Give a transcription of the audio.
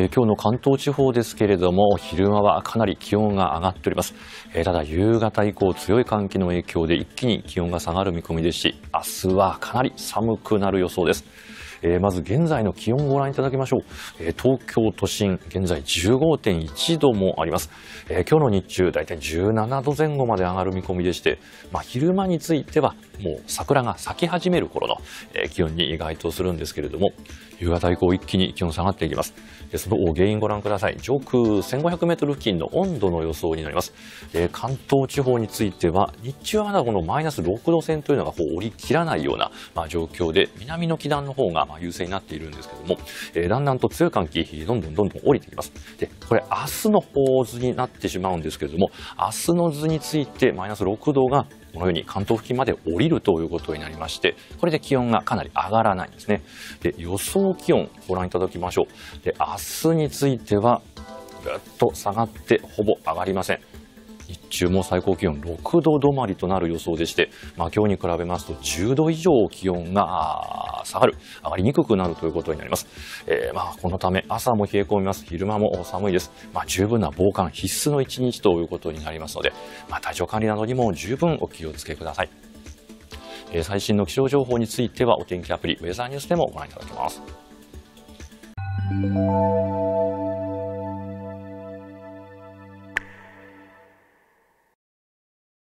えー、今日の関東地方ですけれども、昼間はかなり気温が上がっております。えー、ただ、夕方以降、強い寒気の影響で一気に気温が下がる見込みですし、明日はかなり寒くなる予想です。えー、まず現在の気温をご覧いただきましょう、えー、東京都心現在15.1度もあります、えー、今日の日中だいたい17度前後まで上がる見込みでして、まあ、昼間についてはもう桜が咲き始める頃の、え気温に該当するんですけれども夕方以降一気に気温下がっていきます。でその原因ご覧ください。上空1500メートル付近の温度の予想になります、え関東地方については日中はまだこのマイナス6度線というのがこう折り切らないような、まあ、状況で南の気団の方がまあ優勢になっているんですけども、えー、だんだんと強い寒気、どんどんどんどん降りてきます。で、これ明日の構図になってしまうんですけれども、明日の図についてマイナス6度がこのように関東付近まで降りるということになりまして、これで気温がかなり上がらないんですね。で、予想気温ご覧いただきましょう。で、明日についてはぐっと下がってほぼ上がりません。日中も最高気温6度止まりとなる予想でして、まあ、今日に比べますと10度以上気温が下がる、上がりにくくなるということになります。えー、まあこのため朝も冷え込みます。昼間も寒いです。まあ、十分な防寒必須の一日ということになりますので、まあ、体調管理などにも十分お気をつけください。えー、最新の気象情報についてはお天気アプリウェザーニュースでもご覧いただけます。